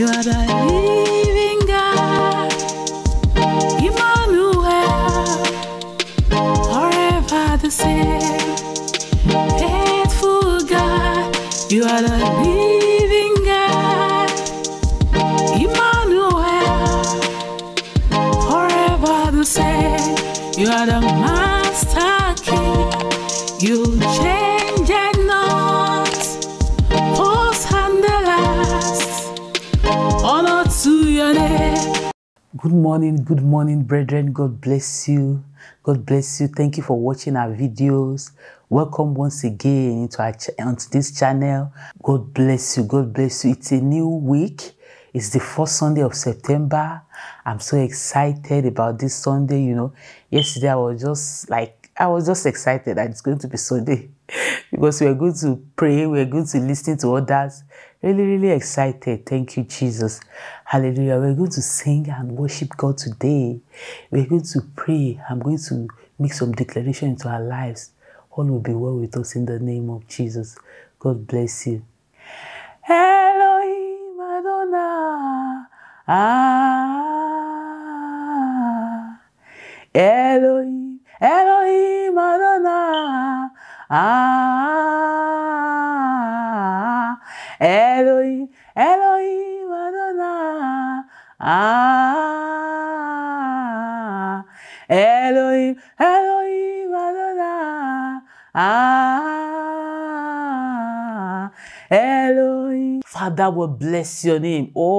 You are the living God, Emmanuel, forever the same. Faithful God, you are the living God, Emmanuel, forever the same. You are the master king, you change Good morning, good morning, brethren. God bless you. God bless you. Thank you for watching our videos. Welcome once again into our onto this channel. God bless you. God bless you. It's a new week. It's the first Sunday of September. I'm so excited about this Sunday. You know, yesterday I was just like I was just excited that it's going to be Sunday because we're going to pray. We're going to listen to others. Really, really excited. Thank you, Jesus. Hallelujah. We're going to sing and worship God today. We're going to pray. I'm going to make some declaration into our lives. All will be well with us in the name of Jesus. God bless you. Elohim. Ah. Elohim, Elohim. Ah. Elohim, Elohim Adonai. Ah. Elohim, Elohim Adonai. Ah. Elohim. Father will bless your name. Oh,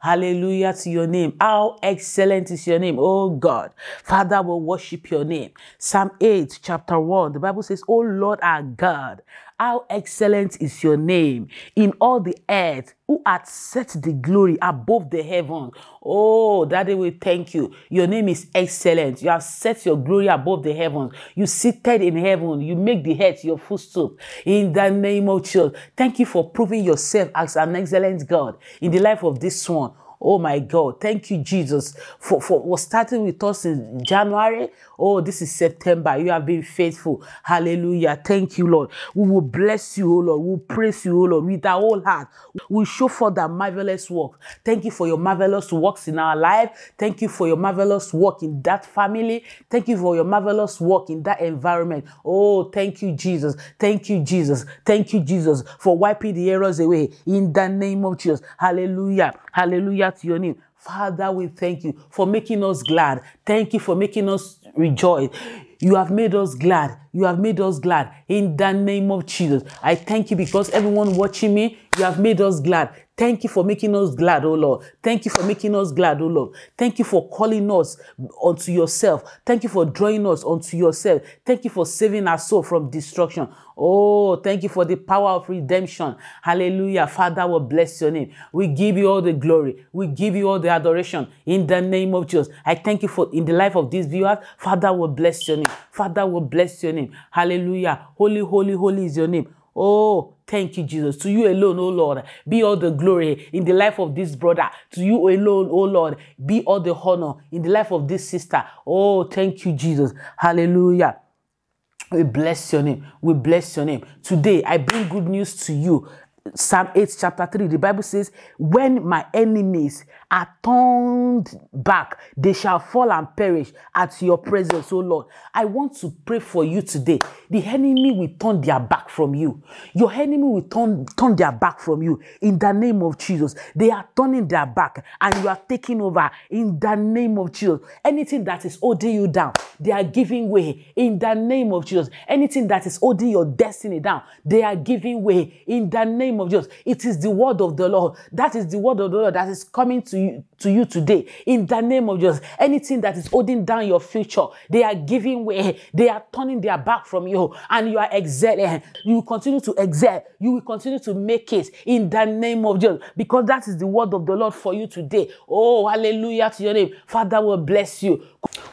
hallelujah to your name. How excellent is your name, oh God. Father will worship your name. Psalm 8, chapter 1, the Bible says, Oh Lord our God, how excellent is your name in all the earth, who hath set the glory above the heavens. Oh, Daddy, we thank you. Your name is excellent. You have set your glory above the heavens. You seated in heaven. You make the earth your footstool. In the name of Jesus. Thank you for proving yourself as an excellent God in the life of this one. Oh my God. Thank you, Jesus, for, for, for starting with us in January. Oh, this is September. You have been faithful. Hallelujah. Thank you, Lord. We will bless you, oh Lord. We will praise you, oh Lord, with our whole heart. We show for that marvelous work. Thank you for your marvelous works in our life. Thank you for your marvelous work in that family. Thank you for your marvelous work in that environment. Oh, thank you, Jesus. Thank you, Jesus. Thank you, Jesus, for wiping the errors away in the name of Jesus. Hallelujah. Hallelujah your name. Father, we thank you for making us glad. Thank you for making us rejoice. You have made us glad. You have made us glad in the name of Jesus. I thank you because everyone watching me, you have made us glad. Thank you for making us glad, oh Lord. Thank you for making us glad, oh Lord. Thank you for calling us unto yourself. Thank you for drawing us unto yourself. Thank you for saving our soul from destruction. Oh, thank you for the power of redemption. Hallelujah. Father, we bless your name. We give you all the glory. We give you all the adoration in the name of Jesus. I thank you for in the life of these viewers. Father, we bless your name. Father, we bless your name. Hallelujah. Holy, holy, holy is your name. Oh, thank you, Jesus. To you alone, oh Lord, be all the glory in the life of this brother. To you alone, oh Lord, be all the honor in the life of this sister. Oh, thank you, Jesus. Hallelujah. We bless your name. We bless your name. Today, I bring good news to you. Psalm 8, chapter 3, the Bible says, When my enemies are turned back, they shall fall and perish at your presence, oh Lord. I want to pray for you today. The enemy will turn their back from you. Your enemy will turn, turn their back from you in the name of Jesus. They are turning their back and you are taking over in the name of Jesus. Anything that is holding you down, they are giving way in the name of Jesus. Anything that is holding your destiny down, they are giving way in the name of Jesus. It is the word of the Lord. That is the word of the Lord that is coming to you, to you today in the name of Jesus. Anything that is holding down your future, they are giving way. They are turning their back from you and you are excelling. You will continue to excel. You will continue to make it in the name of Jesus because that is the word of the Lord for you today. Oh, hallelujah to your name. Father will bless you.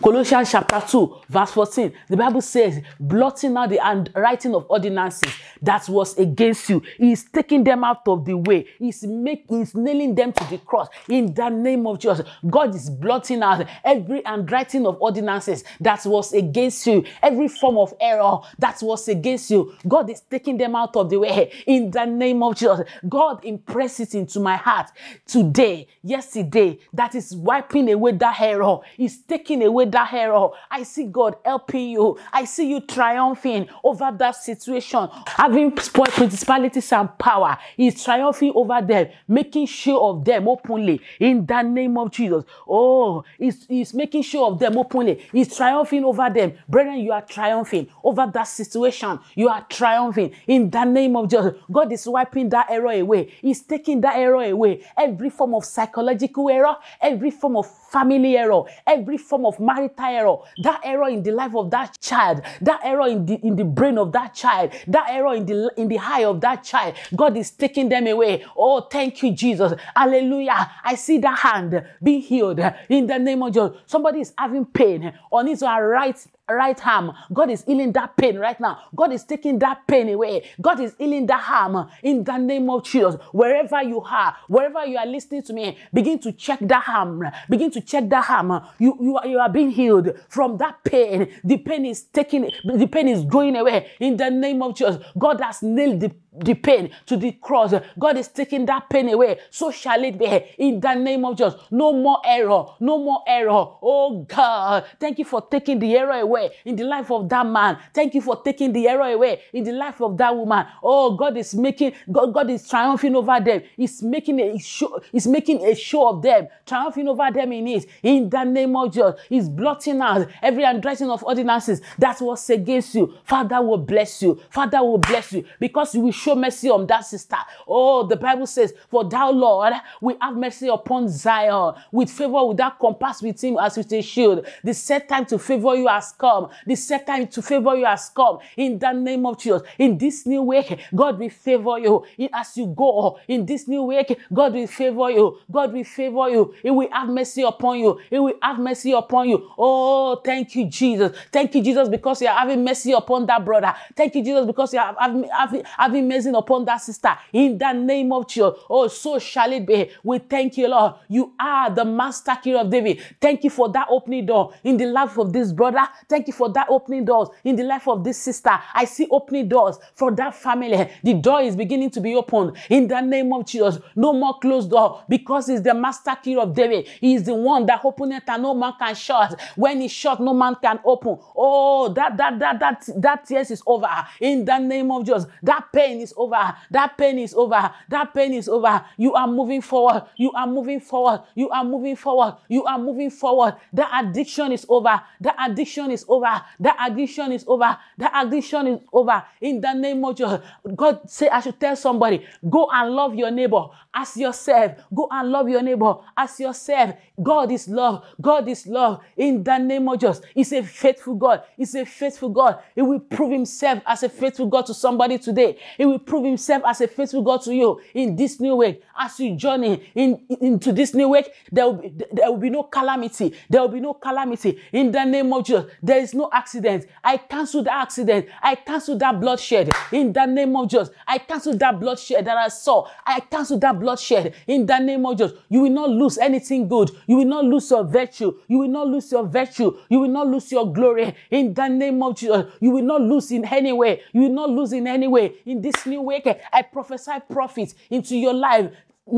Colossians chapter 2, verse 14, the Bible says, blotting out the handwriting of ordinances that was against you. He's taking them out of the way. He's making, he's nailing them to the cross in the name of Jesus. God is blotting out every handwriting of ordinances that was against you, every form of error that was against you. God is taking them out of the way in the name of Jesus. God impress it into my heart today, yesterday, that is wiping away that error. He's taking away that error. I see God helping you. I see you triumphing over that situation, having spoiled principalities and power. He's triumphing over them, making sure of them openly in the name of Jesus. Oh, he's, he's making sure of them openly. He's triumphing over them. Brethren, you are triumphing over that situation. You are triumphing in the name of Jesus. God is wiping that error away. He's taking that error away. Every form of psychological error, every form of family error, every form of marital error, that error in the life of that child, that error in the in the brain of that child, that error in the in the eye of that child. God is taking them away. Oh, thank you, Jesus. Hallelujah. I see that hand being healed in the name of Jesus. Somebody is having pain on his right right arm. God is healing that pain right now. God is taking that pain away. God is healing that arm in the name of Jesus. Wherever you are, wherever you are listening to me, begin to check that arm. Begin to check that arm. You, you, are, you are being healed from that pain. The pain is taking, the pain is going away in the name of Jesus. God has nailed the the pain to the cross. God is taking that pain away. So shall it be in the name of Jesus. No more error. No more error. Oh God, thank you for taking the error away in the life of that man. Thank you for taking the error away in the life of that woman. Oh, God is making, God, God is triumphing over them. He's making a show, he's making a show of them, triumphing over them in it. In the name of Jesus, he's blotting out every handwriting of ordinances that was against you. Father will bless you. Father will bless you because you will show mercy on that sister. Oh, the Bible says, For thou, Lord, we have mercy upon Zion. With favor without compass with him as with a shield. The set time to favor you has come. The set time to favor you has come. In the name of Jesus. In this new week, God will favor you. As you go in this new week, God will favor you. God will favor you. He will have mercy upon you. He will have mercy upon you. Oh, thank you, Jesus. Thank you, Jesus, because you are having mercy upon that brother. Thank you, Jesus, because you are having, having, having mercy upon that sister. In the name of Jesus. Oh, so shall it be. We thank you, Lord. You are the master key of David. Thank you for that opening door in the life of this brother. Thank you for that opening doors in the life of this sister. I see opening doors for that family. The door is beginning to be opened in the name of Jesus. No more closed door because he's the master key of David. He is the one that opened it and no man can shut. When he shut, no man can open. Oh, that that that that that tears is over in the name of Jesus. That pain is over. That pain is over. That pain is over. You are moving forward. You are moving forward. You are moving forward. You are moving forward. That addiction is over. That addiction is over. That addiction is over. That addiction is over. In the name of Jesus. God say I should tell somebody, go and love your neighbor as yourself. Go and love your neighbor as yourself. God is love. God is love. In the name of Jesus. He's a faithful God. He's a faithful God. He will prove himself as a faithful God to somebody today. He will prove himself as a faithful God to you in this new week. As you journey in, into this new week, there will, be, there will be no calamity. There will be no calamity. In the name of Jesus, there is no accident. I cancel the accident. I cancel that bloodshed. In the name of Jesus, I cancel that bloodshed that I saw. I cancel that bloodshed. Bloodshed in the name of Jesus, you will not lose anything good. You will not lose your virtue. You will not lose your virtue. You will not lose your glory. In the name of Jesus, you will not lose in any way. You will not lose in any way. In this new week, I prophesy profit into your life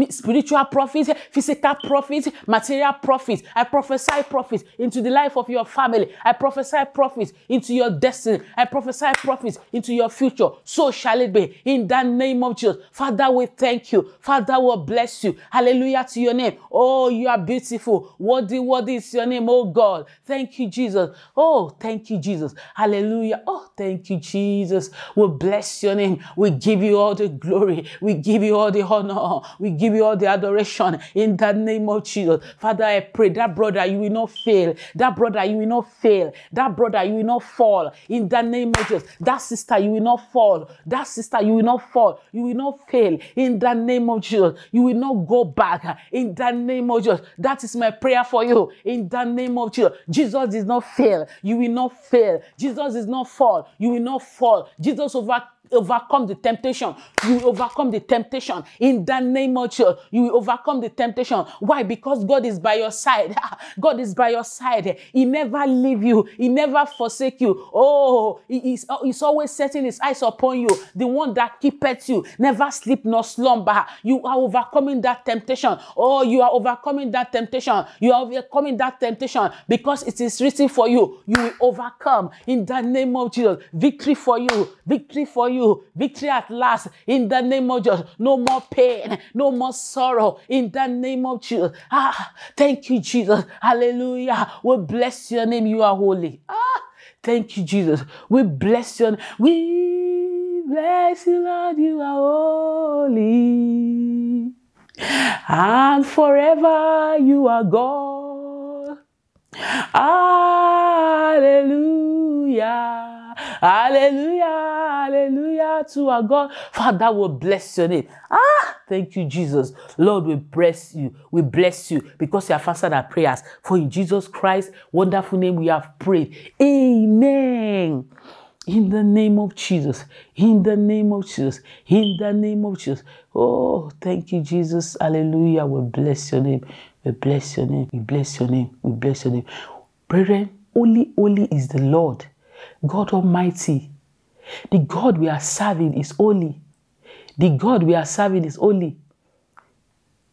spiritual profit, physical profit, material profit. I prophesy profit into the life of your family. I prophesy profit into your destiny. I prophesy profit into your future. So shall it be in the name of Jesus. Father, we thank you. Father, we bless you. Hallelujah to your name. Oh, you are beautiful. Worthy, worthy is your name, oh God. Thank you, Jesus. Oh, thank you, Jesus. Hallelujah. Oh, thank you, Jesus. We bless your name. We give you all the glory. We give you all the honor. We give you all the adoration in the name of Jesus. Father, I pray that brother, you will not fail. That brother, you will not fail. That brother, you will not fall in the name of Jesus. That sister, you will not fall. That sister, you will not fall. You will not fail in the name of Jesus. You will not go back in the name of Jesus. That is my prayer for you in the name of Jesus. Jesus did not fail. You will not fail. Jesus is not fall. You will not fall. Jesus over overcome the temptation. You overcome the temptation in the name of Jesus. You overcome the temptation. Why? Because God is by your side. God is by your side. He never leave you. He never forsake you. Oh, he is, oh, he's always setting his eyes upon you. The one that keepeth you. Never sleep nor slumber. You are overcoming that temptation. Oh, you are overcoming that temptation. You are overcoming that temptation because it is written for you. You will overcome in the name of Jesus. Victory for you. Victory for you you victory at last in the name of Jesus. No more pain, no more sorrow in the name of Jesus. Ah, thank you, Jesus. Hallelujah. We bless your name. You are holy. Ah, thank you, Jesus. We bless your name. We bless you, Lord. You are holy. And forever you are God. Hallelujah. Hallelujah, hallelujah to our God. Father, we bless your name. Ah, thank you, Jesus. Lord, we bless you. We bless you because you have answered our prayers. For in Jesus Christ's wonderful name we have prayed. Amen. In the name of Jesus. In the name of Jesus. In the name of Jesus. Oh, thank you, Jesus. Hallelujah. We bless your name. We bless your name. We bless your name. We bless your name. Brethren, only, only is the Lord God Almighty. The God we are serving is holy. The God we are serving is holy.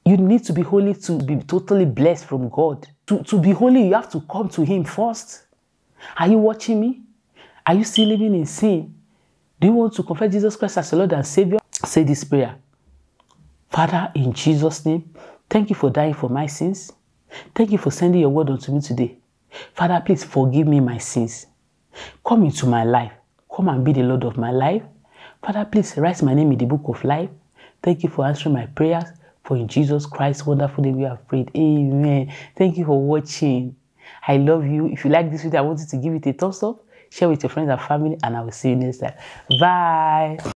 You need to be holy to be totally blessed from God. To, to be holy, you have to come to Him first. Are you watching me? Are you still living in sin? Do you want to confess Jesus Christ as your Lord and Savior? Say this prayer. Father, in Jesus' name, thank you for dying for my sins. Thank you for sending your word unto me today. Father, please forgive me my sins. Come into my life. Come and be the Lord of my life. Father, please write my name in the book of life. Thank you for answering my prayers. For in Jesus Christ's wonderful name we have prayed. Amen. Thank you for watching. I love you. If you like this video, I want you to give it a thumbs up, share with your friends and family, and I will see you next time. Bye.